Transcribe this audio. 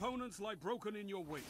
opponents lie broken in your wake.